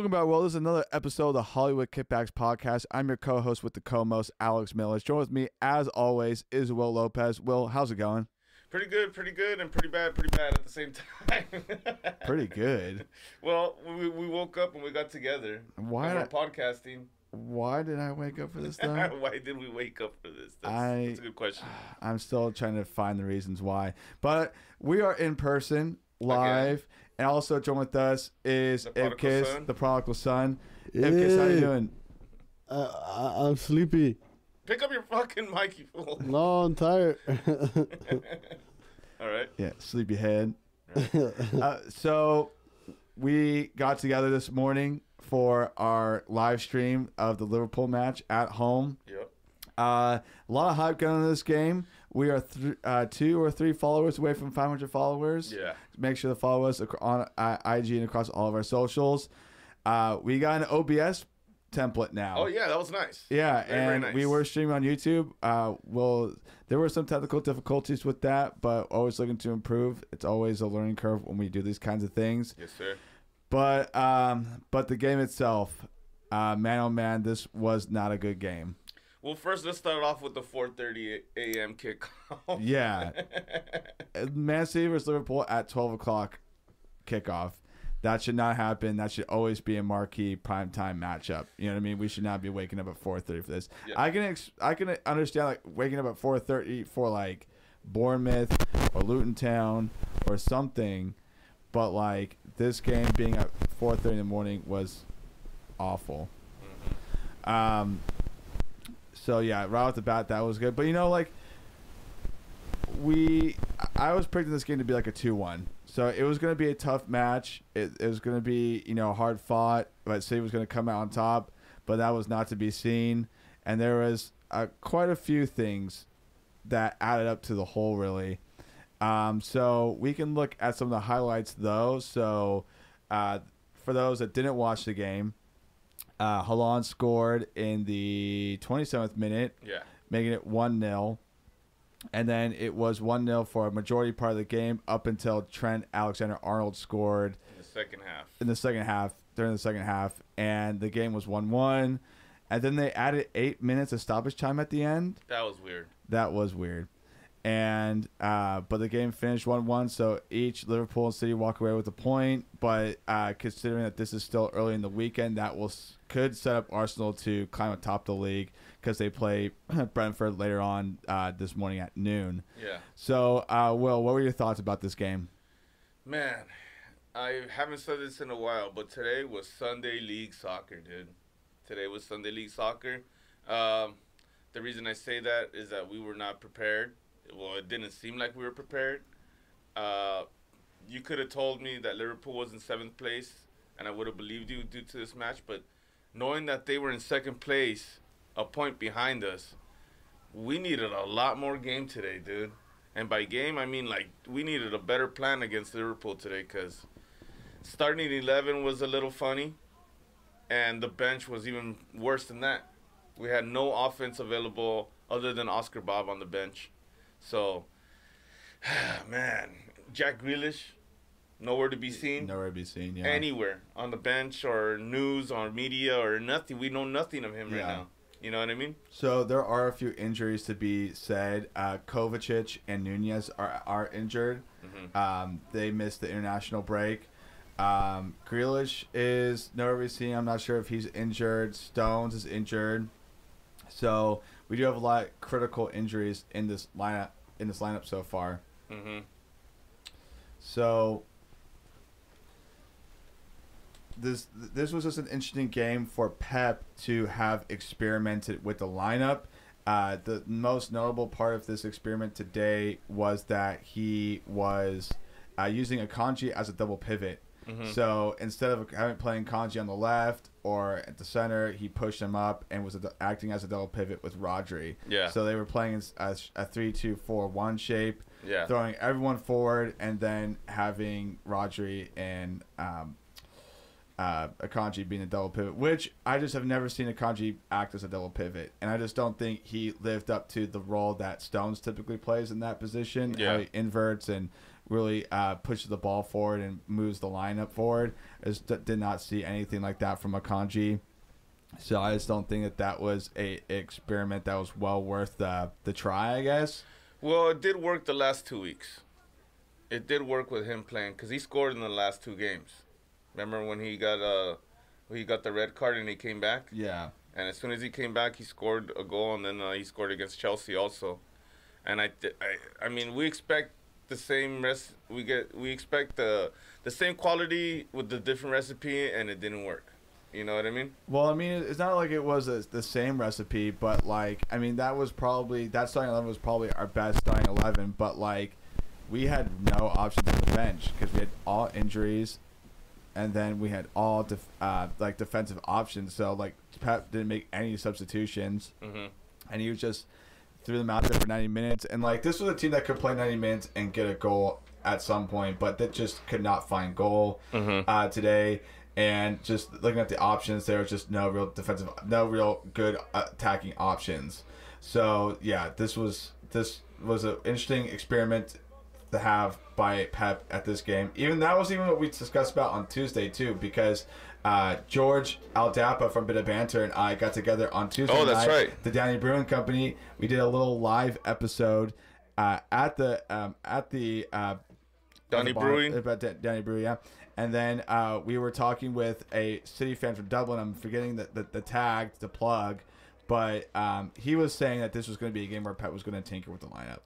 welcome back. Well, this is another episode of the Hollywood Kippax podcast. I'm your co-host with the co-most, Alex Miller. Join with me, as always, is Will Lopez. Will, how's it going? Pretty good, pretty good, and pretty bad, pretty bad at the same time. Pretty good. well, we, we woke up and we got together. Why? We're podcasting. Why did I wake up for this? Why did we wake up for this? That's, I- that's a good question. I'm still trying to find the reasons why. But we are in person, live, and also join with us is The prodigal son. the prodigal son. Ibkis, how you doing? Uh, I, I'm sleepy. Pick up your fucking mic, you fool. No, I'm tired. All right. Yeah, sleepyhead. uh, so we got together this morning for our live stream of the Liverpool match at home. Yep. Uh, a lot of hype going on in this game. We are th- uh, two or three followers away from 500 followers. Yeah. Make sure to follow us on uh, IG and across all of our socials. Uh, we got an OBS template now. Oh yeah, that was nice. Yeah, Very, very and nice. we were streaming on YouTube. Uh, well, there were some technical difficulties with that, but always looking to improve. It's always a learning curve when we do these kinds of things. Yes, sir. But um, but the game itself, uh, man, oh man, this was not a good game. Well, first let's start off with the 4:30 a.m. kickoff. Yeah, Man City versus Liverpool at twelve o'clock kickoff. That should not happen. That should always be a marquee primetime matchup. You know what I mean? We should not be waking up at four thirty for this. Yeah. I can ex- I can understand like waking up at four thirty for like Bournemouth or Luton Town or something, but like this game being at four thirty in the morning was awful. Um. So yeah, right off the bat, that was good. But you know, like we, I was predicting this game to be like a two-one. So it was going to be a tough match. It, it was going to be you know hard fought, but City was going to come out on top. But that was not to be seen, and there was uh, quite a few things that added up to the whole really. Um, so we can look at some of the highlights though. So uh, for those that didn't watch the game, uh, scored in the 27th minute, Yeah. making it 1 0. And then it was 1 0 for a majority part of the game up until Trent Alexander Arnold scored In the second half. in the second half, during the second half. And the game was 1 1. And then they added eight minutes of stoppage time at the end. That was weird. That was weird. And uh, but the game finished one one, so each Liverpool and City walk away with a point. But uh, considering that this is still early in the weekend, that will could set up Arsenal to climb atop the league because they play Brentford later on uh, this morning at noon. Yeah. So, uh, Will, what were your thoughts about this game? Man, I haven't said this in a while, but today was Sunday League Soccer, dude. Today was Sunday League Soccer. Um, the reason I say that is that we were not prepared. Well, it didn't seem like we were prepared. Uh, you could have told me that Liverpool was in seventh place, and I would have believed you due to this match. But knowing that they were in second place, a point behind us, we needed a lot more game today, dude. And by game, I mean like we needed a better plan against Liverpool today because starting at 11 was a little funny, and the bench was even worse than that. We had no offense available other than Oscar Bobb on the bench. So, man, Jack Grealish, nowhere to be seen Nowhere to be seen. Yeah. anywhere on the bench or news or media or nothing. We know nothing of him right Yeah. now. You know what I mean? So there are a few injuries to be said. Uh, Kovacic and Nunes are are injured. Mm-hmm. Um, they missed the international break. Um, Grealish is nowhere to be seen. I'm not sure if he's injured. Stones is injured. So we do have a lot of critical injuries in this lineup in this lineup so far. Mm-hmm. So this this was just an interesting game for Pep to have experimented with the lineup. Uh, the most notable part of this experiment today was that he was uh, using Akanji as a double pivot. Mhm. So instead of having playing Kanji on the left or at the center, he pushed him up and was a, acting as a double pivot with Rodri. Yeah. So they were playing as- as a three-two-four-one shape Yeah. throwing everyone forward and then having Rodri and um, uh, Akanji being a double pivot, which I just have never seen Akanji act as a double pivot, and I just don't think he lived up to the role that Stones typically plays in that position. Yeah. How he inverts and really uh, pushes the ball forward and moves the lineup forward. I just did not see anything like that from Akanji. So I just don't think that that was a experiment that was well worth the the try. I guess. Well, it did work the last two weeks. It did work with him playing because he scored in the last two games. Remember when he got uh, he got the red card and he came back? Yeah. And as soon as he came back, he scored a goal, and then uh, he scored against Chelsea also. And I, th- I, I mean, we expect the same rest. We get, we expect the the same quality with the different recipe, and it didn't work. You know what I mean? Well, I mean, it's not like it was a, the same recipe, but like, I mean, that was probably that starting eleven was probably our best starting eleven. But like, we had no options on the bench because we had all injuries, and then we had all def- uh, like defensive options. So like, Pep didn't make any substitutions, Mm-hmm. and he was just threw them out there for ninety minutes. And like, this was a team that could play ninety minutes and get a goal at some point, but that just could not find goal Mhm. uh, today. And just looking at the options, there was just no real defensive, no real good attacking options. So yeah, this was this was an interesting experiment to have by Pep at this game. Even that was even what we discussed about on Tuesday too, because uh, George Aldapa from Bit of Banter and I got together on Tuesday. Oh, that's night, right. The Danny Bruin Company. We did a little live episode uh, at the um, at the uh, Donny at the bar- Brewing. About Da- Danny Brewery, yeah. And then uh, we were talking with a City fan from Dublin. I'm forgetting the, the, the tag, the plug. But um, he was saying that this was going to be a game where Pep was going to tinker with the lineup.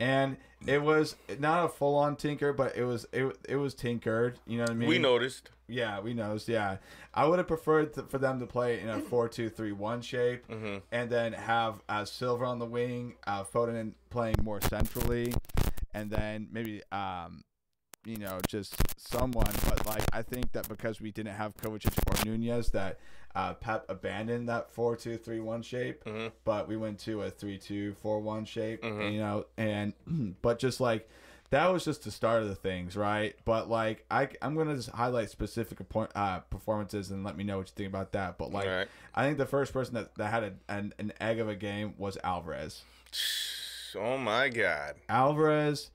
And it was not a full on tinker, but it was it, it was tinkered. You know what I mean? We noticed. Yeah, we noticed. Yeah, I would have preferred th- for them to play in a four-two-three-one shape, Mhm. and then have uh, Silva on the wing, uh, Foden playing more centrally, and then maybe um, you know just someone. But like I think that because we didn't have Kovacic or Nunes, that uh, Pep abandoned that four-two-three-one shape, Mhm. but we went to a three-two-four-one shape. Mhm. You know, and but just like that was just the start of the things, right? But like I, I'm gonna just highlight specific appoint, uh, performances and let me know what you think about that. But like, Right. I think the first person that, that had a, an an egg of a game was Alvarez. Oh my God. Alvarez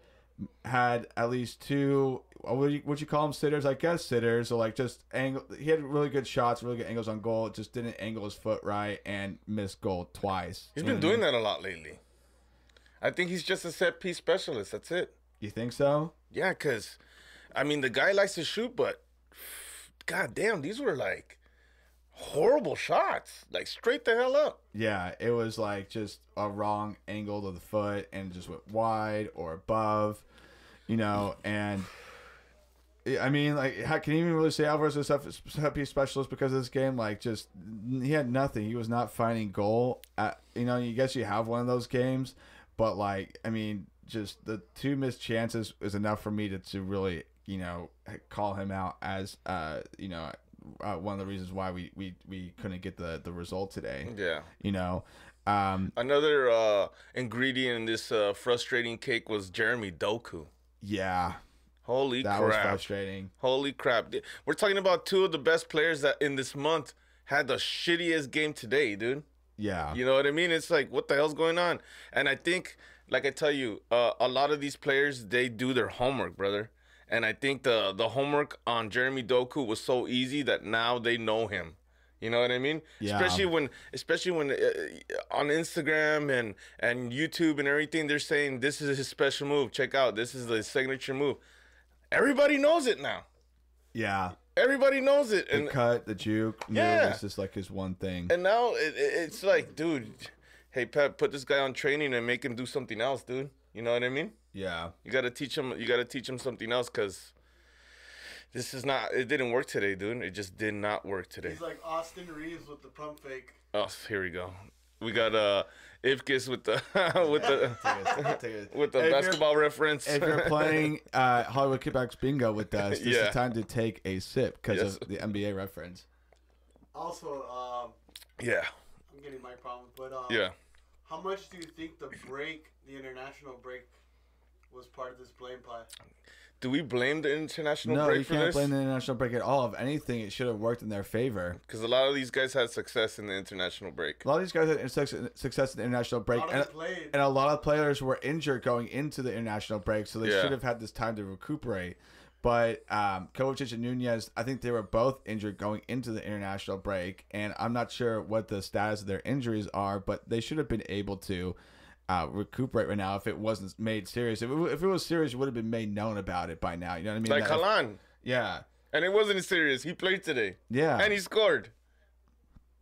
had at least two. Uh, what would you, what you call them? Sitters, I guess sitters. So like just angle. He had really good shots, really good angles on goal. Just didn't angle his foot right and missed goal twice. he's been doing that a lot lately. I think he's just a set piece specialist. That's it. You think so? Yeah, because, I mean, the guy likes to shoot, but god damn, these were like horrible shots. Like straight the hell up. Yeah, it was like just a wrong angle to the foot and just went wide or above, you know. And I mean, like, how can you even really say Alvarez was a set piece specialist because of this game? Like, just he had nothing. He was not finding goal. At, you know, you guess you have one of those games, but like, I mean, just the two missed chances is enough for me to, to really, you know, call him out as, uh, you know. Uh, one of the reasons why we, we, we couldn't get the, the result today Yeah. you know um Another uh, ingredient in this uh, frustrating cake was Jeremy Doku. yeah Holy that was crap. frustrating Holy crap. We're talking about two of the best players that in this month had the shittiest game today, dude. yeah You know what I mean? It's like, what the hell's going on? And I think, like I tell you, uh, a lot of these players they do their homework, brother. And I think the the homework on Jeremy Doku was so easy that now they know him. You know what I mean? Yeah. Especially when, especially when uh, on Instagram and and YouTube and everything, they're saying this is his special move. Check out, this is the signature move. Everybody knows it now. yeah Everybody knows it, the and cut the juke yeah, this is like his one thing and now it- it's like, dude, hey Pep, put this guy on training and make him do something else, dude. You know what I mean? Yeah You gotta teach him. You gotta teach him something else, cause this is not. It didn't work today, dude. It just did not work today. He's like Austin Reaves with the pump fake. Oh, here we go. We got uh, Ivkis with the with the with the If basketball reference. if you're playing uh, Hollywood Kippax bingo with us, this Yeah. is time to take a sip because Yes. of the NBA reference. Also, um, yeah, I'm getting my problem, but um, yeah. how much do you think the break, the international break, was part of this blame pie? do we blame the international No, break you for can't this? blame the international break at all. If anything, it should have worked in their favor. Because a lot of these guys had success in the international break. A lot of these guys had success success in the international break, How and, played. and a lot of players were injured going into the international break, so they Yeah. should have had this time to recuperate. But um, Kovacic and Nunes, I think they were both injured going into the international break, and I'm not sure what the status of their injuries are, but they should have been able to uh, recuperate right now if it wasn't made serious. If it, if it was serious, it would have been made known about it by now. You know what I mean? Like That- Haaland. yeah, And it wasn't serious. He played today. yeah. And he scored.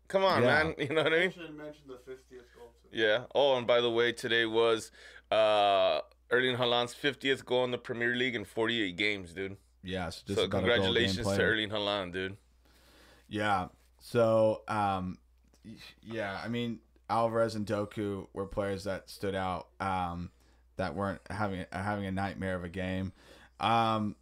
Come on, Yeah. man. You know what I I mean? should mention the 50th goal too. Yeah. Oh, and by the way, today was uh, Erling Haaland's 50th goal in the Premier League in 48 games, dude. yeah, so just so about a goal a game congratulations to player. Erling Haaland, dude. Yeah. So, um, yeah, I mean, Alvarez and Doku were players that stood out, um, that weren't having having a nightmare of a game. Um,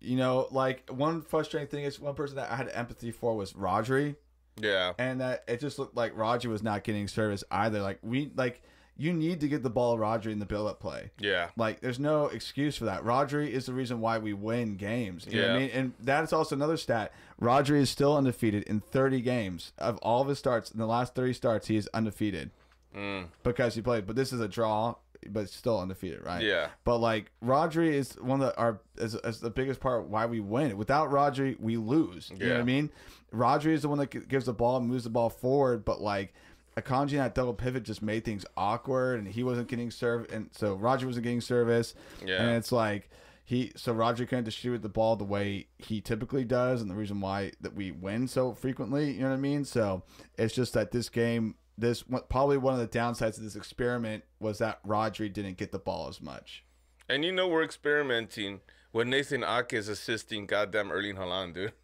you know, like one frustrating thing is one person that I had empathy for was Rodri, Yeah. and that it just looked like Rodri was not getting service either. Like we like you need to get the ball to Rodri in the build up play. Yeah. Like, there's no excuse for that. Rodri is the reason why we win games. You know what I mean? And that's also another stat. Rodri is still undefeated in 30 games. Of all of his starts, in the last 30 starts, he is undefeated Mm. because he played. But this is a draw, but still undefeated, right? Yeah. But like Rodri is one of the, our is, is the biggest part why we win. Without Rodri, we lose. You know what Yeah. I mean? Rodri is the one that gives the ball and moves the ball forward, but like Akanji and that double pivot just made things awkward, and he wasn't getting served, and so Rodri wasn't getting service. Yeah. And it's like he so Rodri couldn't distribute the ball the way he typically does, and the reason why that we win so frequently. You know what I mean? So it's just that this game. This probably one of the downsides of this experiment was that Rodri didn't get the ball as much. And you know we're experimenting when Nathan Ake is assisting goddamn Erling Haaland, dude.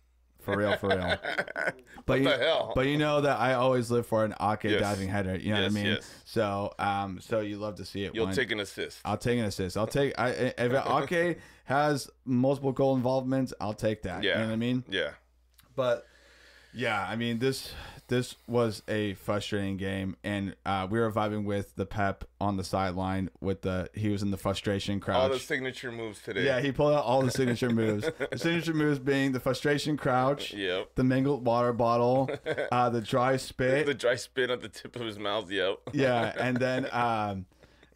For real, for real. But What you, the hell? But you know that I always live for an Ake Yes. diving header. You know Yes, what I mean? yes. So, um, so you love to see it. You'll when- take an assist. I'll take an assist. I'll take. I if Ake has multiple goal involvements, I'll take that. Yeah. You know what I mean? Yeah. But yeah, I mean this this was a frustrating game, and uh, we were vibing with the Pep on the sideline with the he was in the frustration crouch. All the signature moves today. yeah, he pulled out all the signature moves. The signature moves being the frustration crouch, Yep. the mangled water bottle, uh, the dry spit. The dry spit at the tip of his mouth. Yep. yeah, and then um,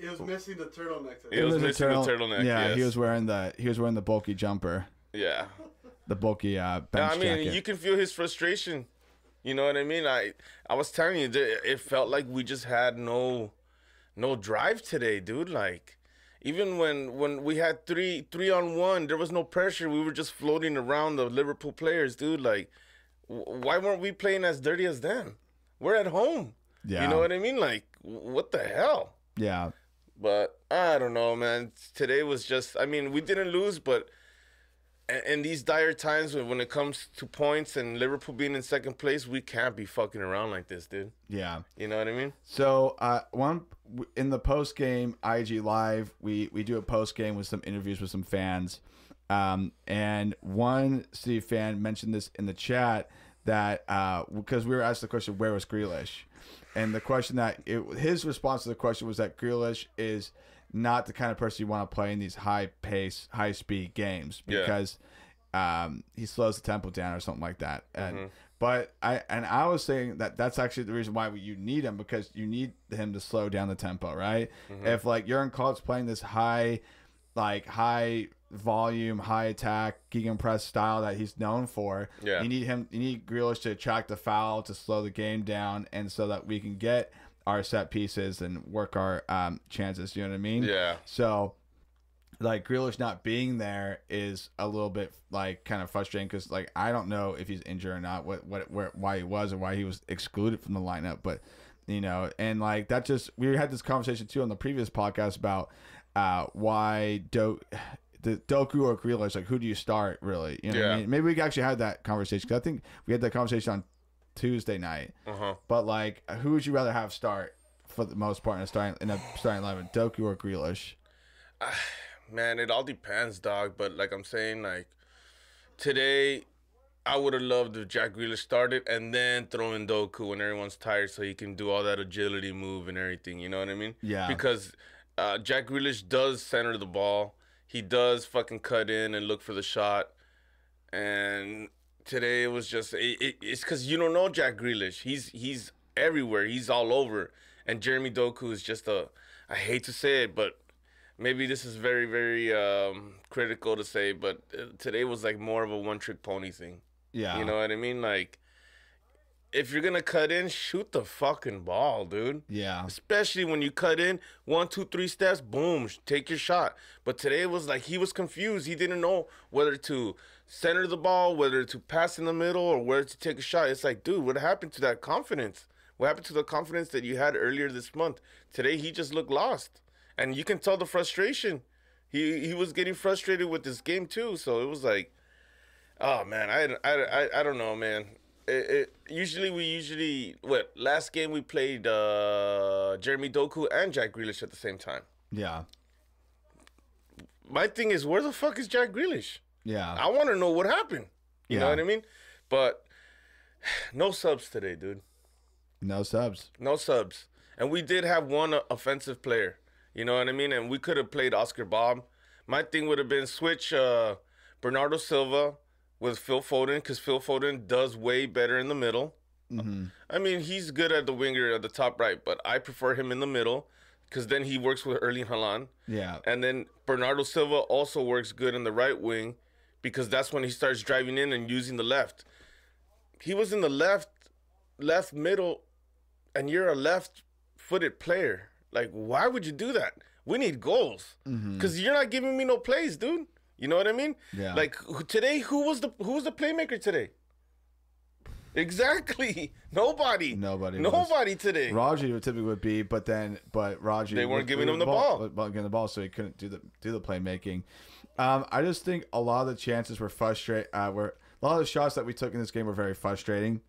He was missing the turtleneck today. It was a missing the turtle- turtleneck, Yeah, he was wearing the he was wearing the bulky jumper, Yeah. the bulky uh, bench I mean, jacket. you can feel his frustration. You know what I mean? I I was telling you, that it felt like we just had no no drive today, dude. Like even when when we had three three on one, there was no pressure. We were just floating around the Liverpool players, dude. Like why weren't we playing as dirty as them? We're at home. Yeah. You know what I mean? Like what the hell? yeah, But I don't know, man. Today was just, I mean, we didn't lose, but in, in these dire times when, it comes to points and Liverpool being in second place, we can't be fucking around like this, dude. yeah. You know what I mean? So uh, one in the post game IG live, we we do a post game with some interviews with some fans, um, and one City fan mentioned this in the chat that uh, because we were asked the question where was Grealish, and the question that it, his response to the question was that Grealish is not the kind of person you want to play in these high pace, high speed games Yeah. because um, he slows the tempo down or something like that. And but I and I was saying that that's actually the reason why you need him because you need him to slow down the tempo, right? If like Jurgen Klopp's playing this high, like high volume, high attack, gegenpress style that he's known for, Yeah. you need him. You need Grealish to attract the foul to slow the game down, and so that we can get our set pieces and work our um, chances. You know what I mean? Yeah. So, like Grealish not being there is a little bit like kind of frustrating because like I don't know if he's injured or not, what what where why he was or why he was excluded from the lineup, but you know, and like that just we had this conversation too on the previous podcast about uh why do the Doku or Grealish like who do you start really? You know what I Yeah. mean? Maybe we actually had that conversation because I think we had that conversation on Tuesday night. Uh huh. But like, who would you rather have start for the most part in a starting in a starting eleven, Doku or Grealish? Man, it all depends, dog. But like I'm saying, like today, I would have loved if Jack Grealish started and then throw in Doku when everyone's tired, so he can do all that agility move and everything. You know what I mean? Yeah. Because uh, Jack Grealish does center the ball. he does fucking cut in and look for the shot. And today it was just it, it, it's because you don't know Jack Grealish. He's he's everywhere. He's all over. And Jeremy Doku is just a. I hate to say it, but maybe this is very very um, critical to say, but uh, today was like more of a one trick pony thing. Yeah. You know what I mean? Like, if you're gonna cut in, shoot the fucking ball, dude. Yeah. Especially when you cut in one, two, three steps, boom, take your shot. But today it was like he was confused. He didn't know whether to center the ball, whether to pass in the middle, or where to take a shot. It's like, dude, what happened to that confidence? What happened to the confidence that you had earlier this month? Today he just looked lost, and you can tell the frustration. He he was getting frustrated with this game too. So it was like, oh man, I I, I, I don't know, man. It, it, usually we usually what last game we played uh, Jeremy Doku and Jack Grealish at the same time. Yeah. My thing is, where the fuck is Jack Grealish? Yeah. I want to know what happened. You know what I mean? But no subs today, dude. No subs. No subs. And we did have one offensive player. You know what I mean? And we could have played Oscar Bobb. My thing would have been switch uh, Bernardo Silva with Phil Foden because Phil Foden does way better in the middle. Mm-hmm. I mean, he's good at the winger at the top right, but I prefer him in the middle because then he works with Erling Haaland. Yeah. And then Bernardo Silva also works good in the right wing because that's when he starts driving in and using the left. He was in the left, left middle, and you're a left-footed player. Like, why would you do that? We need goals mm-hmm. because you're not giving me no plays, dude. You know what I mean? Yeah. Like today, who was the who was the playmaker today? Exactly. Nobody. Nobody was. Nobody today. Raji would typically would be, but then but Raji They weren't was- giving was him the ball. was getting the ball, so he couldn't do the do the playmaking. Um, I just think a lot of the chances were frustrate. Uh, were a lot of the shots that we took in this game were very frustrating.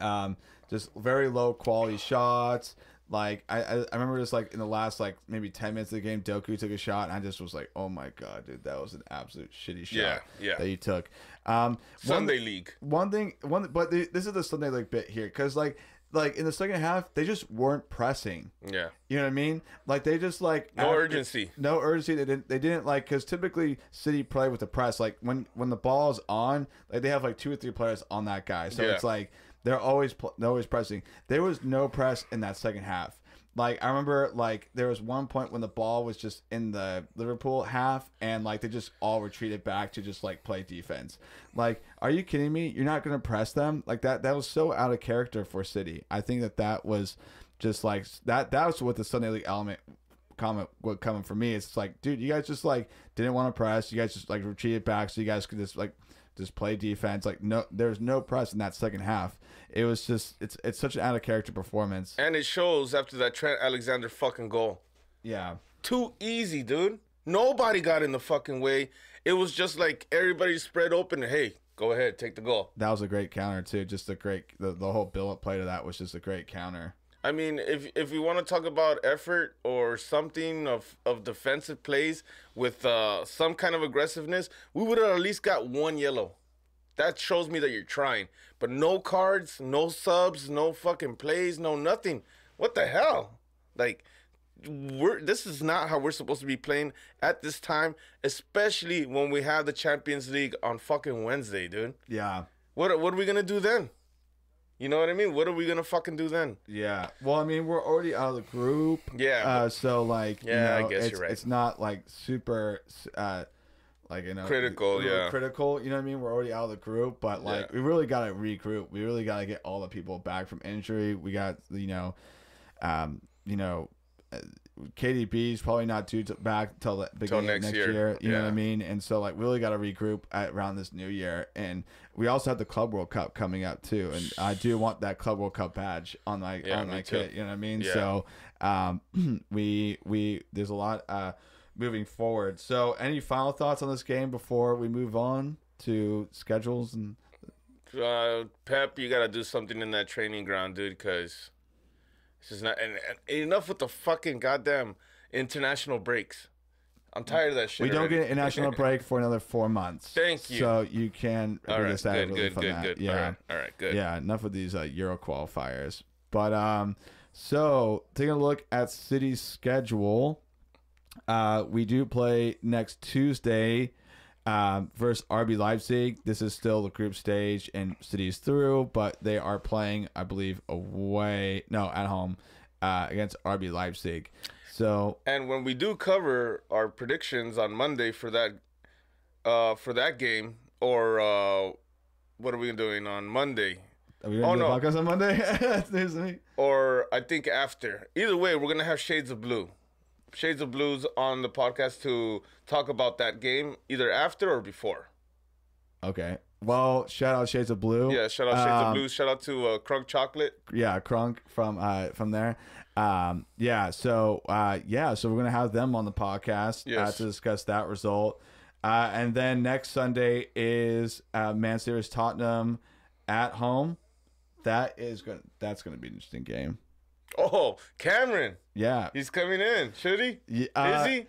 Um, just very low quality shots. Like I, I, remember just like in the last like maybe ten minutes of the game, Doku took a shot, and I just was like, "Oh my god, dude, that was an absolute shitty shot Yeah, yeah. that you took." Um, one- Sunday league. one thing one but the, this is the Sunday league bit here because like like in the second half they just weren't pressing Yeah. you know what i mean like they just like No after- urgency. no urgency they didn't they didn't like because typically city play with the press like when when the ball is on like they have like two or three players on that guy so Yeah. it's like they're always pl- they're always pressing there was no press in that second half like I remember, like there was one point when the ball was just in the Liverpool half, and like they just all retreated back to just like play defense. Like, are you kidding me? You're not gonna press them like that. That was so out of character for City. I think that that was just like that. That was what the Sunday League element comment what coming from me. It's like, dude, you guys just like didn't want to press. You guys just like retreated back, so you guys could just like just play defense. Like no, there's no press in that second half. It was just it's it's such an out of character performance. And it shows after that Trent Alexander fucking goal. Yeah. Too easy, dude. Nobody got in the fucking way. It was just like everybody spread open. and, Hey, go ahead, take the goal. That was a great counter too. Just a great the, the whole build up play to that was just a great counter. I mean, if if we want to talk about effort or something of, of defensive plays with uh, some kind of aggressiveness, we would have at least got one yellow. That shows me that you're trying. But no cards, no subs, no fucking plays, no nothing. What the hell? Like, we're this is not how we're supposed to be playing at this time, especially when we have the Champions League on fucking Wednesday, dude. Yeah. What what are we gonna do then? You know what I mean? What are we gonna fucking do then? Yeah. Well, I mean, we're already out of the group. Yeah, Uh, so like, Yeah, I you know, guess it's, you're right. It's not like super, uh, like you know, Critical, yeah. critical. You know what I mean? We're already out of the group, but like, Yeah. we really got to regroup. We really got to get all the people back from injury. We got you know, um, you know. Uh, KDB is probably not due to back till the beginning next next year. year. You know what I mean? And so like, we really got to regroup at, around this new year. And we also have the Club World Cup coming up too. And I do want that Club World Cup badge on my Yeah, on my kit. You know what I mean? Yeah. So um, we we there's a lot uh, moving forward. So any final thoughts on this game before we move on to schedules and uh, Pep, you gotta do something in that training ground, dude. Cause this is not and, and enough with the fucking goddamn international breaks. I'm tired of that shit. we don't already. get an international break for another four months. Thank you. So you can All be right, decided good, really good, from good, that. good. Yeah. All right, all right, good. Yeah, enough of these uh, Euro qualifiers. But um, so taking a look at City's schedule, Uh, we do play next Tuesday um, versus RB Leipzig. This is still the group stage and cities through, but they are playing, I believe, away. No, at home uh, against RB Leipzig. So And when we do cover our predictions on Monday for that uh for that game or uh what are we doing on Monday? are we to Oh, do a no. podcast on Monday? That's news to me. Or I think after. Either way, we're gonna have Shades of Blue. Shades of Blues on the podcast to talk about that game either after or before. Okay. Well, shout out Shades of Blue. Yeah, shout out Shades of Um, Blues. Shout out to uh, Crunk Chocolate. yeah, Crunk from uh from there. Um yeah, so uh yeah, so we're gonna have them on the podcast uh, Yes. to discuss that result. Uh and then next Sunday is uh Man Tottenham at home. That is gonna that's gonna be an interesting game. Oh, Cameron, Yeah. he's coming in. Should he? Yeah, uh, Is he?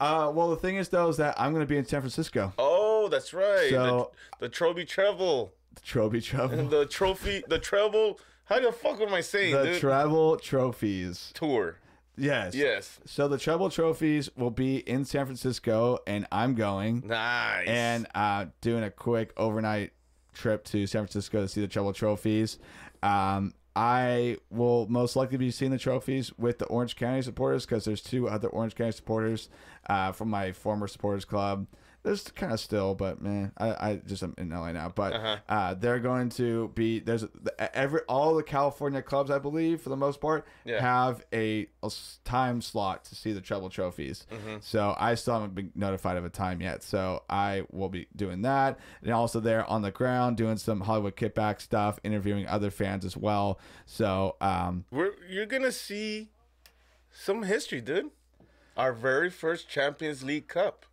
Uh well the thing is though is that I'm gonna be in San Francisco. Oh, that's right. So- the, the Trophy Treble. The trophy travel The trophy, the treble. How the fuck am I saying, the dude? travel trophies. Tour. Yes. Yes. So the treble trophies will be in San Francisco and I'm going. Nice. and uh, doing a quick overnight trip to San Francisco to see the Treble Trophies. Um, I will most likely be seeing the trophies with the Orange County supporters because there's two other Orange County supporters uh, from my former supporters club. There's kind of still, but man, I, I just am in LA now. But Uh-huh. uh, they're going to be there's every all the California clubs, I believe, for the most part, Yeah. have a time slot to see the treble trophies. Mm-hmm. So I still haven't been notified of a time yet. So I will be doing that, and also there on the ground doing some Hollywood kickback stuff, interviewing other fans as well. So um, We're, you're gonna see some history, dude. Our very first Champions League Cup.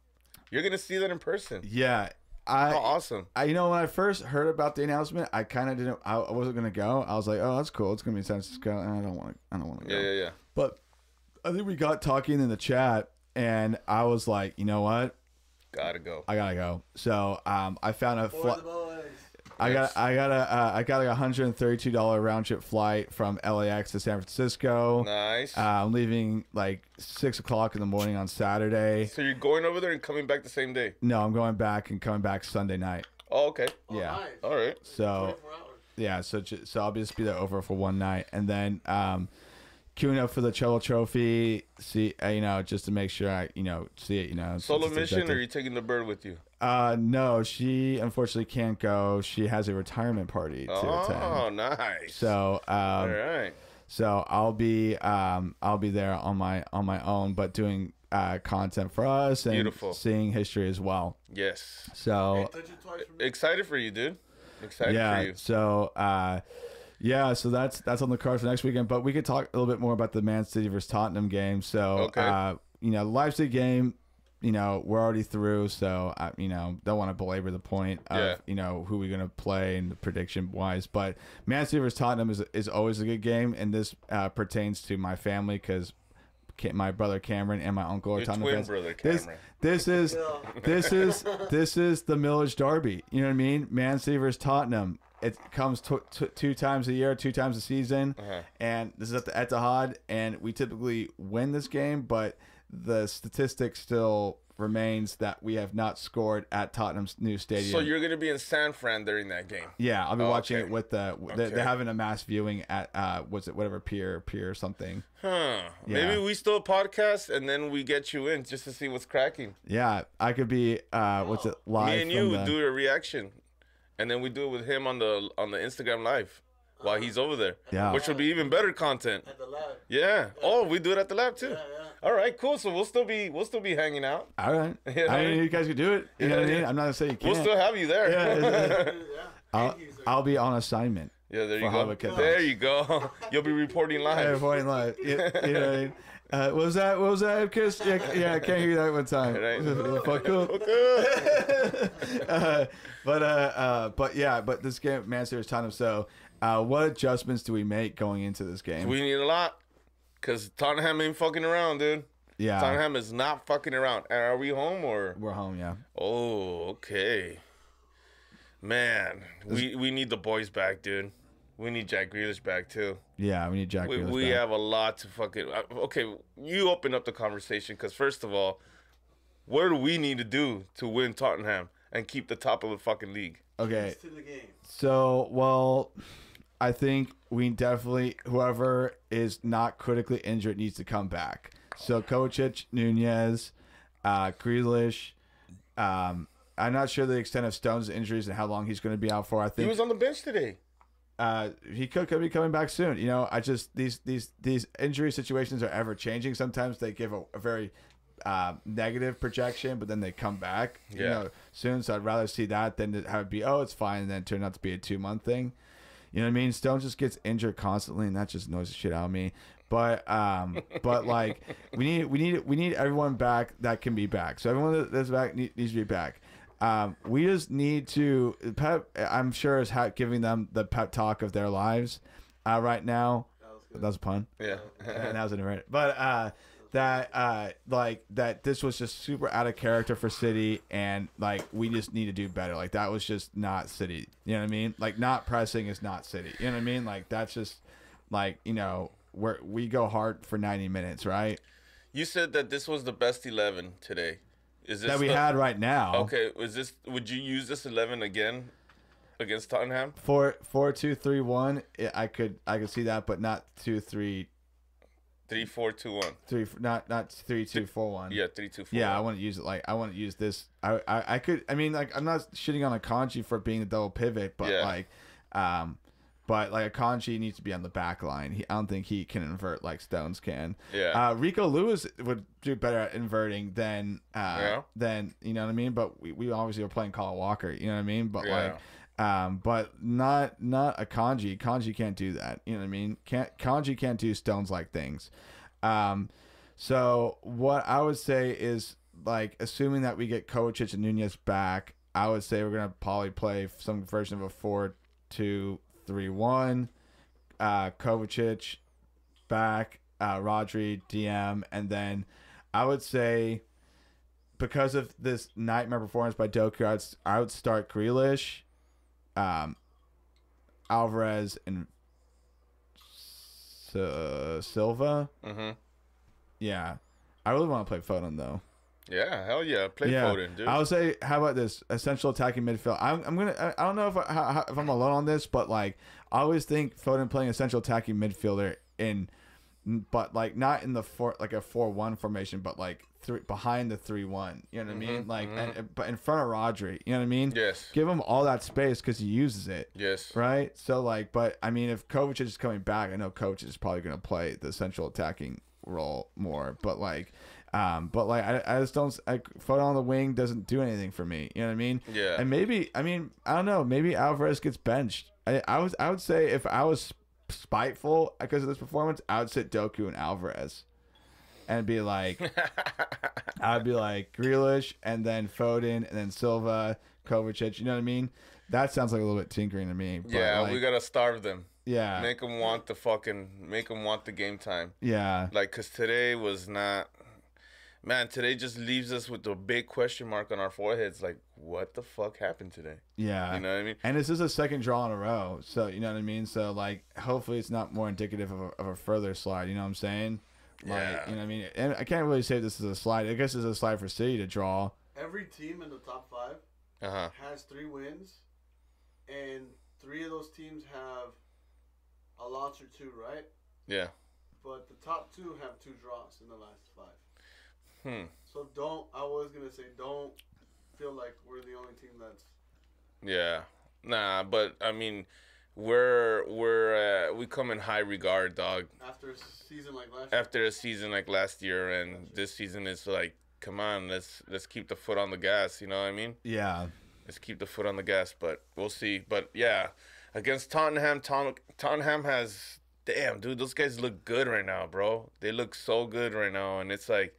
You're gonna see that in person. yeah, I. How awesome! I, you know, when I first heard about the announcement, I kind of didn't. I, I wasn't gonna go. I was like, "Oh, that's cool. It's gonna be in San Francisco." And I don't want to. I don't want to go. Yeah, yeah, yeah. But I think we got talking in the chat, and I was like, you know what? Gotta go. I gotta go. So um, I found a For flight. The boys. I got I got a uh, I got like a hundred and thirty two dollar round trip flight from LAX to San Francisco. Nice. Uh, I'm leaving like six o'clock in the morning on Saturday. so you're going over there and coming back the same day. No, I'm going back and coming back Sunday night. Oh, okay. Oh, yeah. Nice. All right. So yeah, so ju- so I'll just be there over for one night, and then um, queuing up for the Cello Trophy. See, uh, you know, just to make sure I you know see it. You know, Solo mission, or are you taking the bird with you? Uh, no, she unfortunately can't go. She has a retirement party to Oh, attend. Oh, nice. So um, All right. So I'll be um I'll be there on my on my own, but doing uh content for us and Beautiful. seeing history as well. Yes. So touch it twice for me. Excited for you, dude. Excited for yeah, you. so uh yeah, so that's that's on the card for next weekend. But we could talk a little bit more about the Man City versus Tottenham game. So Okay. uh you know, the Leipzig game, you know, we're already through, so I, you know, don't want to belabor the point of Yeah. you know who we're gonna play and the prediction wise. But Man City versus Tottenham is is always a good game, and this uh, pertains to my family because my brother Cameron and my uncle are Your Tottenham twin fans. brother, This Cameron. this is this is this is the Millage Derby. You know what I mean? Man City versus Tottenham. It comes t- t- two times a year, two times a season, Uh-huh. and this is at the Etihad. And we typically win this game, but the statistic still remains that we have not scored at Tottenham's new stadium. So you're gonna be in San Fran during that game. yeah, I'll be Oh, watching okay. it with the. They're, Okay. they're having a mass viewing at uh, what's it, whatever pier, pier or something. Huh. Yeah. Maybe we still podcast and then we get you in just to see what's cracking. Yeah, I could be. Uh, what's it live? Me and you the- do a reaction, and then we do it with him on the on the Instagram live while he's over there. Yeah. Which will be even better content. At the lab. Yeah. Oh, we do it at the lab too. Yeah, yeah. All right, cool. So we'll still be we'll still be hanging out. All right. You know I I mean, mean? you guys could do it. You know what I mean? I'm not gonna say you can't. We'll still have you there. Yeah, yeah, Yeah. I'll, Thank you. I'll be on assignment. Yeah, there you go. Hollywood There you go. You'll be reporting live. Yeah, point live. Yeah, you know what I mean? Uh, what was that? What was that, Kiss? Yeah, yeah, I can't hear that one time. Right. Fuck cool. Okay. uh, but uh, uh, but yeah, but this game, Man City Tottenham. So, uh, what adjustments do we make going into this game? we need a lot. Cause Tottenham ain't fucking around, dude. yeah, Tottenham is not fucking around. Are we home or? we're home. Yeah, Oh, okay. Man, we we need the boys back, dude. we need Jack Grealish back too. Yeah, we need Jack. We, Grealish we back. have a lot to fucking. uh, Okay, you open up the conversation because first of all, what do we need to do to win Tottenham and keep the top of the fucking league? okay. To the game. So, well, I think we definitely whoever is not critically injured needs to come back. So Kovacic, Nunes, uh, Grealish. Um, I'm not sure the extent of Stone's injuries and how long he's going to be out for. I think He was on the bench today. uh, he could, could be coming back soon. You know, I just these these these injury situations are ever changing. Sometimes they give a, a very uh, negative projection, but then they come back. You know, soon. So I'd rather see that than have it be oh it's fine and then turn out to be a two month thing. You know what I mean? Stone just gets injured constantly, and that just annoys the shit out of me. But um, but like we need we need we need everyone back that can be back. So everyone that's back needs to be back. Um, we just need to Pep. I'm sure is ha- giving them the pep talk of their lives uh, right now. That was good. That was a pun. Yeah. and that was in it. But uh, that uh, like that this was just super out of character for City, and like we just need to do better. Like that was just not City. You know what I mean? Like not pressing is not City. You know what I mean? Like that's just like you know where we go hard for 90 minutes, right? you said that this was the best eleven today. Is this That we the- had right now. Okay, is this? Would you use this eleven again against Tottenham? Four, four, two, three, one. I could, I could see that, but not two, three, Three, four, two, one. three, not not three, two, four, one. Yeah, three, two, four. Yeah, I want to use it like I want to use this. I, I I could. I mean, like I'm not shitting on Akanji for being a double pivot, but Yeah. like, um, but like Akanji needs to be on the back line. He, I don't think he can invert like Stones can. Yeah. Uh, Rico Lewis would do better at inverting than uh Yeah. than you know what I mean. But we, we obviously were playing Kyle Walker. You know what I mean. But Yeah. like. Um, but not not a kanji. Kanji can't do that. You know what I mean? Can't kanji can't do stones like things. Um, so what I would say is like assuming that we get Kovacic and Nunes back, I would say we're gonna probably play some version of a four two three one. Uh, Kovacic back, uh, Rodri DM, and then I would say because of this nightmare performance by Doku, I would, I would start Grealish, um, Alvarez, and S- Silva. Mm-hmm. Yeah, I really want to play Foden though. Yeah, hell yeah. Play yeah, Foden, dude. I would say, how about this essential attacking midfield? I'm, I'm gonna. I- don't know if I, how- if I'm alone on this, but like I always think Foden playing essential attacking midfielder in, but like not in the four like a four one formation, but like three behind the three one. You know what I mean? Like, mhm. and, but in front of Rodri. You know what I mean? yes. Give him all that space because he uses it. Yes. Right. So like, but I mean, if Kovacic is coming back, I know Kovacic is probably going to play the central attacking role more. But like, um, but like, I, I just don't. I, Foden on the wing doesn't do anything for me. You know what I mean? Yeah. And maybe, I mean, I don't know. Maybe Alvarez gets benched. I, I was, I would say if I was spiteful because of this performance, I would sit Doku and Alvarez, and be like, I'd be like Grealish and then Foden and then Silva, Kovacic. You know what I mean? That sounds like a little bit tinkering to me. But yeah, like, we gotta starve them. yeah, Make them want the fucking. Make them want the game time. yeah, Like, cause today was not. Man, today just leaves us with a big question mark on our foreheads. Like, what the fuck happened today? yeah. You know what I mean? And this is a second draw in a row, so you know what I mean. So like, hopefully, it's not more indicative of a, of a further slide. You know what I'm saying? Like, Yeah. you know what I mean. And I can't really say this is a slide. I guess it's a slide for City to draw. Every team in the top five Uh huh. has three wins, and three of those teams have a loss or two, right? Yeah. But the top two have two draws in the last five. Hmm. So don't. I was gonna say don't feel like we're the only team that's. Yeah. Nah, but I mean, we're we're uh, we come in high regard, dog. After a season like last year, After a season like last year, and this season is like, come on, let's let's keep the foot on the gas. You know what I mean? Yeah, Let's keep the foot on the gas, but we'll see. But yeah, against Tottenham, Ton- Tottenham has damn dude, those guys look good right now, bro. They look so good right now, and it's like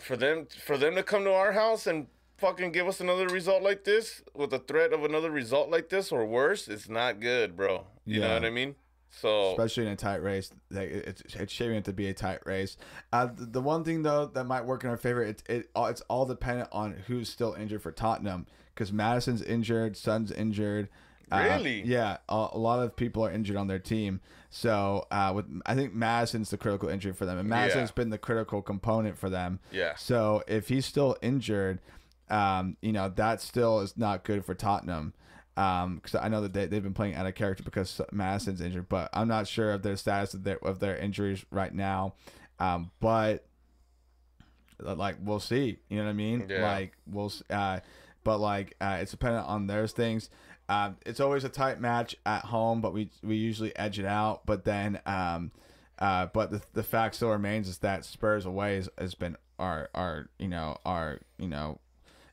for them for them to come to our house and fucking give us another result like this with the threat of another result like this or worse, it's not good, bro. You know what I mean? So especially in a tight race. Like, It's it's shaping up to be a tight race. Uh, the, the one thing though that might work in our favor, it's it all- it's all dependent on who's still injured for Tottenham because Maddison's injured, Son's injured. Uh, Really? yeah, a, a lot of people are injured on their team. So uh, with I think Maddison's the critical injury for them, and Maddison's Yeah. been the critical component for them. Yeah. So if he's still injured, um, you know that still is not good for Tottenham. Um, because I know that they they've been playing out of character because Maddison's injured, but I'm not sure of their status of their of their injuries right now. Um, but uh, like we'll see. You know what I mean? Yeah. Like we'll. Uh, but like uh, it's dependent on those things. Um, it's always a tight match at home, but we we usually edge it out. But then, um, uh, but the the fact still remains is that Spurs away has, has been our our you know our you know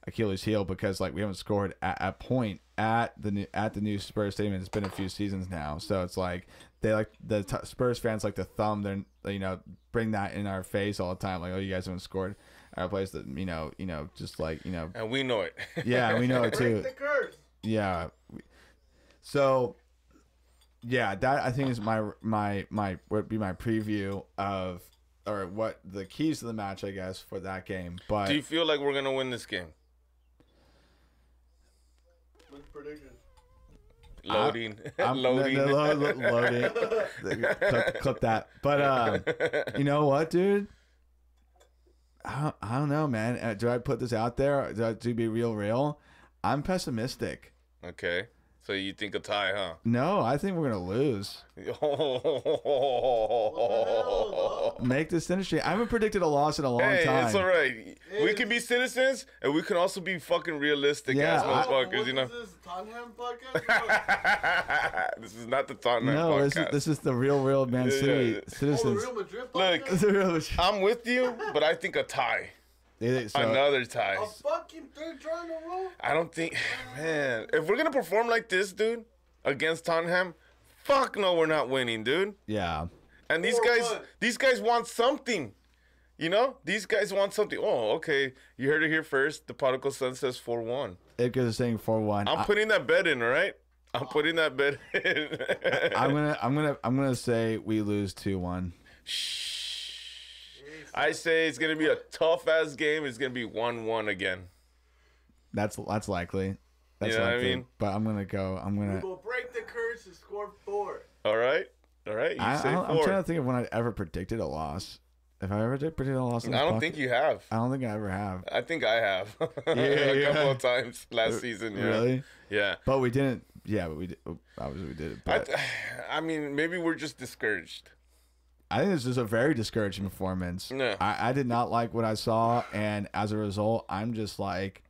Achilles heel because like we haven't scored at a point at the new at the new Spurs stadium. It's been a few seasons now, so it's like they like the t- Spurs fans like to thumb their you know bring that in our face all the time. Like oh you guys haven't scored at a place that you know you know just like you know And we know it. yeah we know it too Break the curse. yeah so yeah that i think is my my my would be my preview of or what the keys to the match i guess for that game but Do you feel like we're gonna win this game? Loading, I'm, loading. no, no, lo- lo- loading. Clip, clip that. But um you know what dude? I don't, I don't know man. Uh, do i put this out there? Do i do be real real? I'm pessimistic. Okay, so you think a tie, huh? no i think we're gonna lose make this industry i haven't predicted a loss in a long Hey, time it's all right. We can be citizens, and we can also be fucking realistic Yeah, ass I- motherfuckers. what You know. is this Tottenham podcast? this is not the Tottenham No, this is, this is the real, real Man City yeah. oh, the citizens. Real Madrid Look. podcast? The real- I'm with you, but I think a tie. They- so- Another tie. A fucking third draw in a row? I don't think, man. If we're gonna perform like this, dude, against Tottenham, fuck no, we're not winning, dude. yeah, And these Or guys, what? these guys want something. You know, these guys want something. Oh, okay. You heard it here first. The prodigal son says four one. it goes saying four one. I'm putting that bet in, all right? I'm putting that bet in. I'm gonna, I'm gonna, I'm gonna say we lose two one. I say it's gonna be a tough ass game. It's gonna be one one again. That's that's likely. That's You know what I mean? But I'm gonna go. I'm gonna. We will break the curse and score four. All right, all right. You I, say I, am trying to think of when I ever predicted a loss. If I ever did predict a loss, in I don't podcast- think you have. I don't think I ever have. I think I have Yeah, a yeah. couple of times last uh, season. Yeah. Really? Yeah. But we didn't. Yeah, but we did. Obviously, we did it. I, But th- I mean, maybe we're just discouraged. I think this is a very discouraging performance. Yeah. I, I did not like what I saw, and as a result, I'm just like,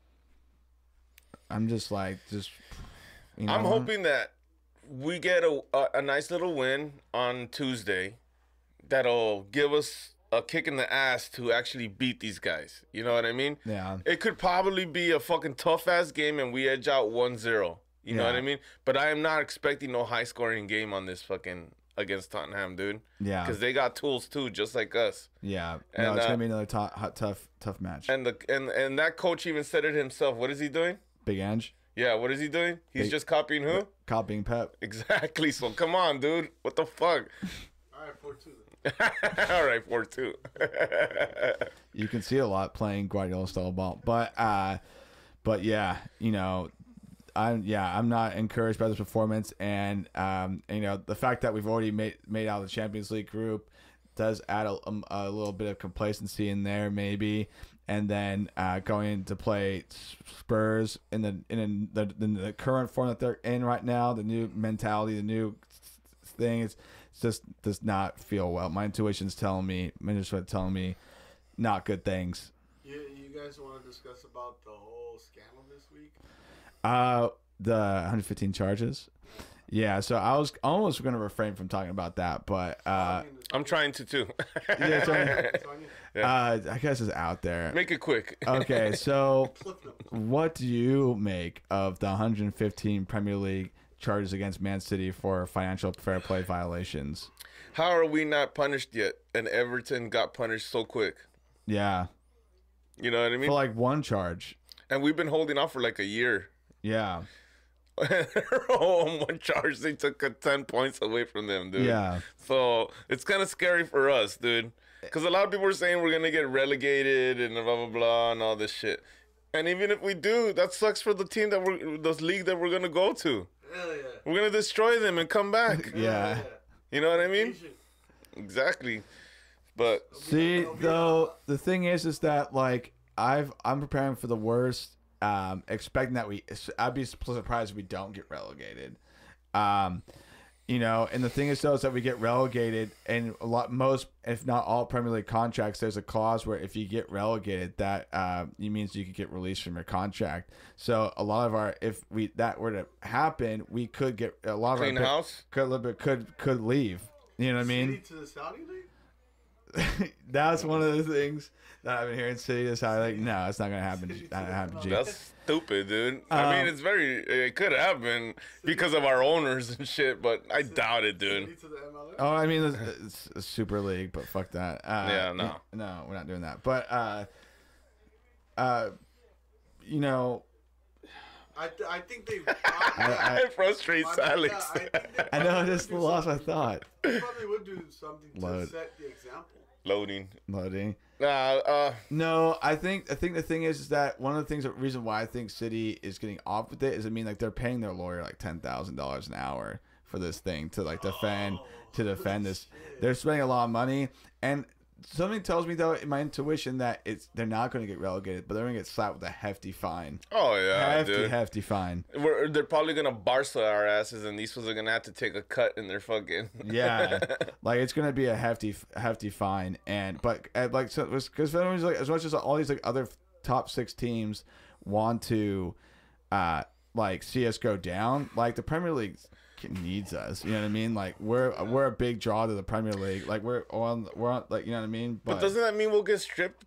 I'm just like, just. You know, I'm hoping that we get a, a a nice little win on Tuesday that'll give us a kick in the ass to actually beat these guys. You know what I mean? Yeah. It could probably be a fucking tough ass game and we edge out 1-0. You know what I mean? But I am not expecting no high scoring game on this fucking against Tottenham, dude. Yeah. Because they got tools too, just like us. Yeah. No, it's uh, gonna be another tou- hot, tough, tough match. And the and and that coach even said it himself. What is he doing? Big Ange, Yeah, what is he doing? He's Big- just copying who? copying Pep. Exactly. So come on, dude. What the fuck? All right, four two. All right, four two. You can see a lot playing Guardiola style ball, but uh, but yeah, you know, I'm yeah, I'm not encouraged by this performance, and um, you know, the fact that we've already made made out of the Champions League group does add a, um, a little bit of complacency in there, maybe. And then uh, going to play Spurs in the in the, in the current form that they're in right now, the new mentality, the new thing, it's, it's just does not feel well. My intuition's telling me, intuition's telling me, not good things. You, you guys want to discuss about the whole scandal this week? Uh, the 115 charges. Yeah, so I was almost going to refrain from talking about that, but uh, I mean, it's I'm trying to too. yeah, it's on- you. It's on you. uh, I guess it's out there. Make it quick. Okay, so what do you make of the 115 Premier League charges against Man City for financial fair play violations? How are we not punished yet? And Everton got punished so quick. Yeah, You know what I mean? for like one charge. and we've been holding off for like a year. Yeah, on one charge, they took uh, 10 points away from them, dude. yeah, So it's kind of scary for us, dude. Because a lot of people are saying we're going to get relegated and blah, blah, blah, and all this shit. And even if we do, that sucks for the team that we're, the league that we're going to go to. Hell yeah. We're gonna destroy them and come back. Yeah. You know what I mean? Exactly. But See, though, the thing is, is that like I've I'm preparing for the worst, um, expecting that we. I'd be surprised if we don't get relegated. Um, you know, and the thing is though is that we get relegated, and a lot, most, if not all, Premier League contracts, there's a clause where if you get relegated, that uh, it means you could get released from your contract. So a lot of our, if we that were to happen, we could get a lot of clean our house. could little bit could could leave. You know what I mean? City to the Saudi league? that's one of the things that I've been hearing City is how like no, it's not gonna happen. Not gonna happen. G. That's stupid, dude. I mean, Um, it's very. It could happen because of our owners and shit, but I doubt it, dude. to the MLS? Oh, I mean, it's, it's a Super League, but fuck that. Uh, Yeah, no. no, we're not doing that. But uh, uh, you know, I, th- I think they. I- it frustrates I think Alex. that- I I know I probably just would do lost my thought. They probably would do something to set the example. Loading. Loading. Nah, uh, No, I think I think the thing is, is that one of the things, the reason why I think City is getting off with it is, I mean, like they're paying their lawyer like ten thousand dollars an hour for this thing to like defend to defend this. They're spending a lot of money, and something tells me though in my intuition that it's they're not going to get relegated, but they're going to get slapped with a hefty fine, oh yeah, hefty dude. hefty fine. We're, they're probably gonna Barca our asses, and these ones are gonna have to take a cut in their fucking. Yeah, like it's gonna be a hefty, hefty fine, and but uh, like so because like as much as all these like other top six teams want to, uh, like see us go down, like the Premier League needs us. You know what I mean? Like we're we're a big draw to the Premier League. Like we're on we're on like you know what I mean? But doesn't that mean we'll get stripped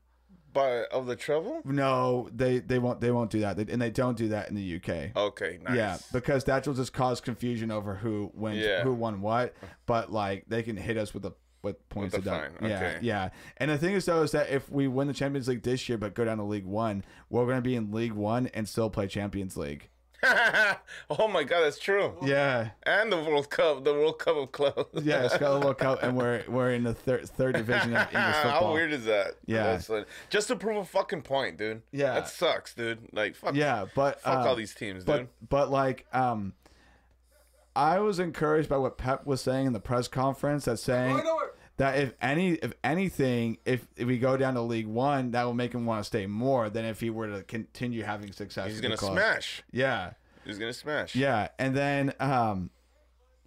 by of the treble? no, they they won't they won't do that, they, and they don't do that in the UK. Okay, nice. Yeah, because that will just cause confusion over who wins, Yeah. who won what. But like they can hit us with the with points that. fine, Yeah, yeah. And the thing is though is that if we win the Champions League this year but go down to League One, we're gonna be in League One and still play Champions League. oh my god, that's true. Yeah, And the World Cup, the World Cup of clubs. yeah. It's got a World Cup, and we're we're in the third third division of English How weird is that? Yeah. That's, uh, just to prove a fucking point, dude. Yeah. That sucks, dude. Like, fuck. Yeah, but Fuck uh, all these teams, but dude. but like um, I was encouraged by what Pep was saying in the press conference. That saying. Going nowhere. That if any if anything if, if we go down to league one that will make him want to stay more than if he were to continue having success He's gonna smash. yeah. He's gonna smash. yeah and then um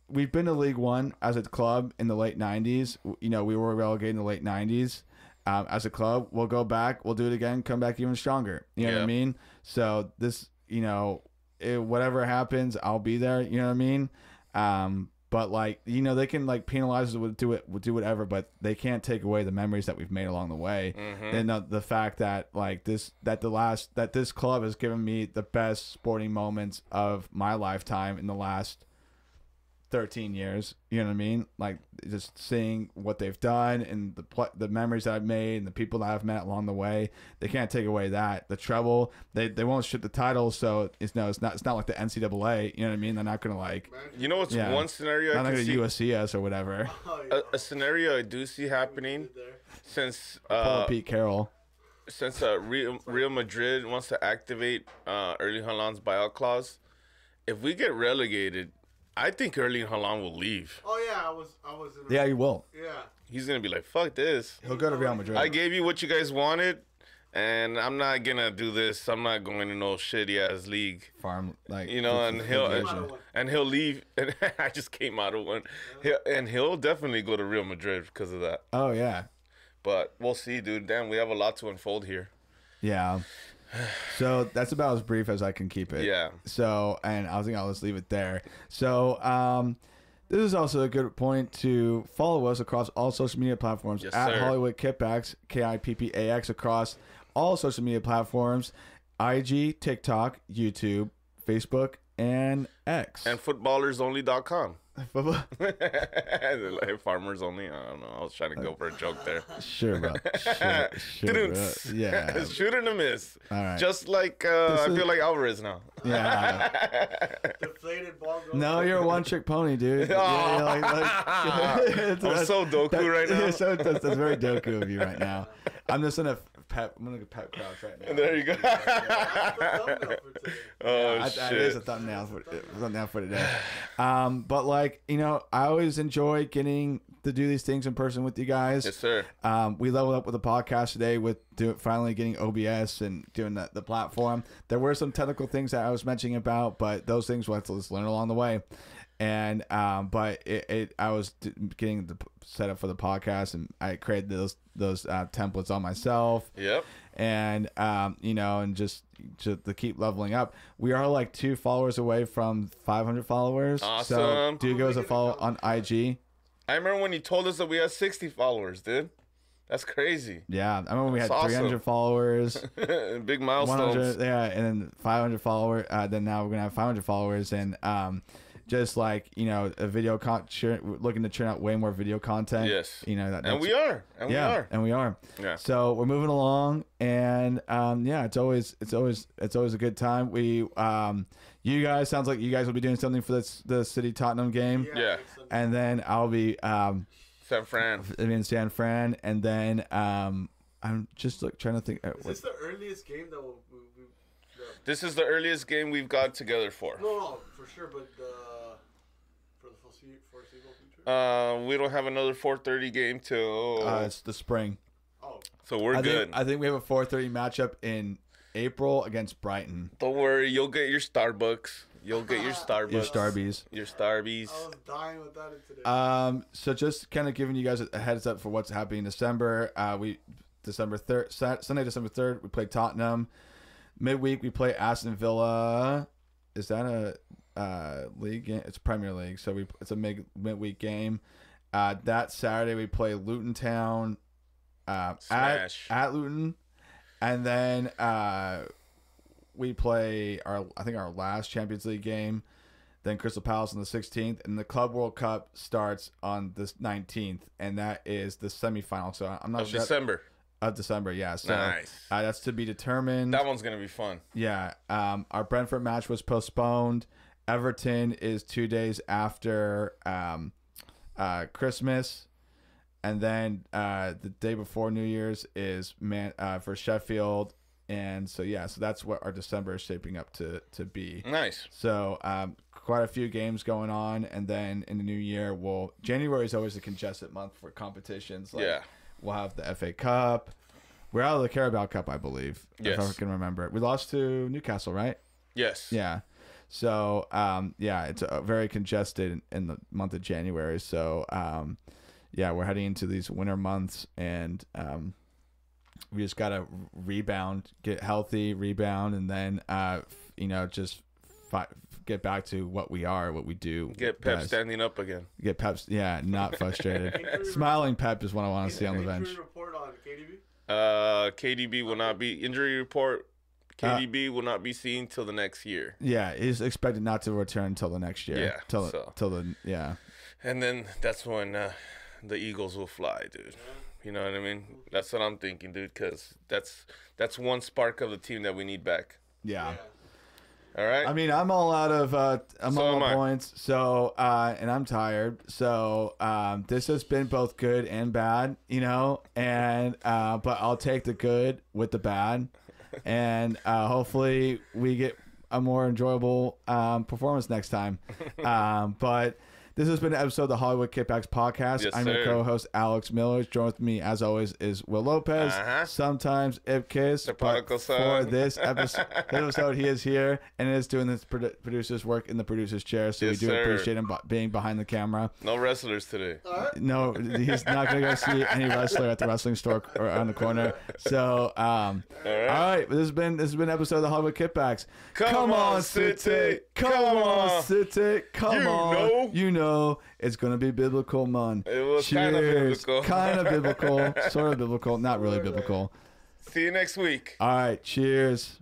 we've been to league one as a club in the late 90s you know we were relegated in the late 90s um, as a club. We'll go back we'll do it again come back even stronger. You know what i mean? So this you know it, whatever happens i'll be there you know what i mean? Um but like you know they can like penalize us with do it do whatever but they can't take away the memories that we've made along the way Mm-hmm. and the, the fact that like this that the last that this club has given me the best sporting moments of my lifetime in the last 13 years you know what i mean like just seeing what they've done and the pl- the memories that i've made and the people that i've met along the way they can't take away that the treble they they won't ship the title so it's no it's not it's not like the ncaa you know what i mean they're not gonna like You know what's Yeah. one scenario not I like can the see? uscs or whatever Oh, A, yeah. a scenario I do see happening since uh, up pete carroll since uh, Real, Real Madrid wants to activate uh, Erling Haaland's buyout clause. If we get relegated, I think Erling Haaland will leave. Oh yeah, I was I was in. yeah he will Yeah. He's gonna be like, "Fuck this! he'll go to real madrid I gave you what you guys wanted, and I'm not gonna do this. I'm not going to no shitty ass league." farm like You know, and he'll Came out of one. and he'll leave. And I just came out of one. He'll, and he'll definitely go to Real Madrid because of that. oh yeah But we'll see, dude. Damn, we have a lot to unfold here. Yeah. So that's about as brief as I can keep it. Yeah. So, and I think I'll just leave it there. So, um, this is also a good point to follow us across all social media platforms Yes, at sir. Hollywood Kippax, K I P P A X, across all social media platforms IG, TikTok, YouTube, Facebook, and X. And footballersonly.com. like farmers only. I don't know. I was trying to go for a joke there. sure, bro. Sure, sure, bro. Didn't. Yeah. Shoot and a miss. All right. Just like uh, This I is- feel like Alvarez now. Yeah. Deflect inflated ball. No, you're a one trick pony, dude. Yeah, like- like- I'm so Doku that- right now. so that's, that's very Doku of you right now. I'm just gonna pep. I'm gonna pep crouch right now. There you go. That's the thumbnail for today. oh I- I- shit. It is a thumbnail for thumbnail for today. Um, but like you know, I always enjoy getting to do these things in person with you guys. yes, sir. Um, we leveled up with the podcast today with do, finally getting OBS and doing the, the platform. There were some technical things that I was mentioning about, but those things we'll have to just learn along the way. And um, but it, it I was getting the set up for the podcast, and I created those those uh, templates on myself Yep. and um, you know, and just to, to keep leveling up. We are like two followers away from 500 followers. So Awesome. do give us a follow on IG. I remember when you told us that we had 60 followers, dude. That's crazy. Yeah, I remember we had That's awesome. 300 followers, Big 100, milestones. yeah, and then 500 follower. Uh, then now we're gonna have 500 followers, and um, just like you know, a video con, churn, we're looking to churn out way more video content. Yes. you know that. And we are. And yeah, we are. and we are. Yeah. So we're moving along, and um, yeah, it's always it's always it's always a good time. We um, you guys sounds like you guys will be doing something for this the City Tottenham game, Yeah. it's a- and then I'll be um San Fran. in San Fran, and then um, I'm just like trying to think. uh, Is this the earliest game that we'll, we, we, that- This is the earliest game we've got together for. No, no, for sure, but uh, for the foresee- foreseeable future. Uh, we don't have another 4:30 game till. uh, it's the spring. oh, so we're I good. think I think we have a 4:30 matchup in April against Brighton. don't worry, you'll get your Starbucks. You'll get your Starbucks. Your Starbies. Your Starbies. I was dying with that in today. Um, so just kind of giving you guys a heads up for what's happening in December. Uh, we December third, Sunday, December third, we play Tottenham. Midweek we play Aston Villa. Is that a uh, league game? It's Premier League, so we it's a mid midweek game. Uh, that Saturday we play Luton Town. Uh, at at Luton, and then uh, we play our I think our last Champions League game then Crystal Palace on the 16th, and the Club World Cup starts on the 19th, and that is the semifinal. So I'm not of sure December. of December. Yeah, so Nice. uh, that's to be determined. That one's gonna be fun. yeah, um, our Brentford match was postponed. Everton is two days after um, uh, Christmas, and then uh, the day before New Year's is man uh, for Sheffield, and so yeah, so that's what our December is shaping up to to be. Nice. So um, quite a few games going on, and then in the new year, we'll January is always a congested month for competitions. Like, Yeah. we'll have the FA Cup. We're out of the Carabao Cup, I believe. Yes. If I can remember. We lost to Newcastle, right? Yes. Yeah. So um, yeah, it's uh, very congested in, in the month of January. So um, yeah, we're heading into these winter months, and um, we just gotta rebound, get healthy, rebound, and then uh, you know just fi- get back to what we are, what we do. Get Pep best. standing up again. Get Pep. Yeah, not frustrated. Smiling Pep is what I want to see on the injury bench. report on KDB. Uh, KDB will not be injury report. Uh, KDB will not be seen till the next year, Yeah, he's expected not to return until the next year. Yeah, till so- till the yeah. and then that's when uh, the Eagles will fly, dude. You know what I mean? That's what I'm thinking, dude. Because that's that's one spark of the team that we need back. yeah. All right. I mean, I'm all out of uh, I'm So all out points. So uh, and I'm tired. So um, this has been both good and bad, you know. And uh, but I'll take the good with the bad, and uh, hopefully we get a more enjoyable um, performance next time. um, but. This has been an episode of the Hollywood Kippax podcast. Yes, I'm your sir. co-host Alex Miller. Joined with me, as always, is Will Lopez. Uh-huh. Sometimes Ipkiss. The but prodigal for this episode, this episode, he is here and is doing this produ- producer's work in the producer's chair. So Yes, we do sir. appreciate him bu- being behind the camera. no wrestlers today. All right. No, he's not going to go see any wrestler at the wrestling store or on the corner. So, um, All all right. right, this has been this has been an episode of the Hollywood Kippax. Come on, City. Come, Come on, on. City. Come You on. know. You know it's gonna be biblical, man. It was Cheers. biblical. Kind of biblical, sort of biblical, not really biblical. See you next week. All right, cheers.